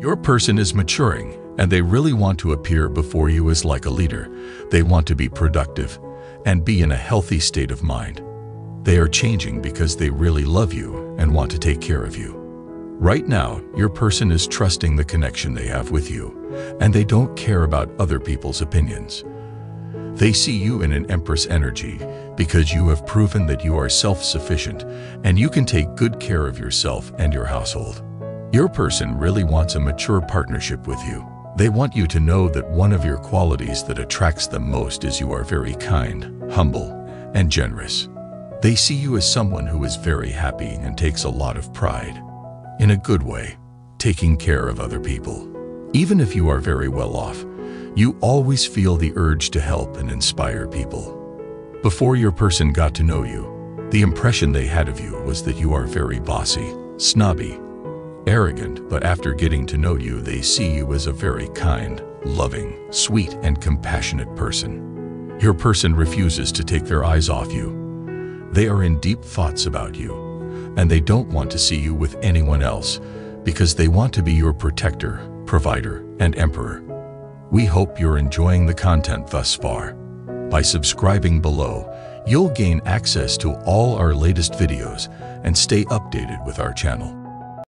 Your person is maturing, and they really want to appear before you as like a leader. They want to be productive and be in a healthy state of mind. They are changing because they really love you and want to take care of you. Right now, your person is trusting the connection they have with you, and they don't care about other people's opinions. They see you in an Empress energy because you have proven that you are self-sufficient and you can take good care of yourself and your household. Your person really wants a mature partnership with you. They want you to know that one of your qualities that attracts them most is you are very kind, humble, and generous. They see you as someone who is very happy and takes a lot of pride. In a good way, taking care of other people. Even if you are very well off, you always feel the urge to help and inspire people. Before your person got to know you, the impression they had of you was that you are very bossy, snobby, arrogant, but after getting to know you, they see you as a very kind, loving, sweet, and compassionate person. Your person refuses to take their eyes off you. They are in deep thoughts about you, and they don't want to see you with anyone else because they want to be your protector, provider, and emperor. We hope you're enjoying the content thus far. By subscribing below, you'll gain access to all our latest videos and stay updated with our channel.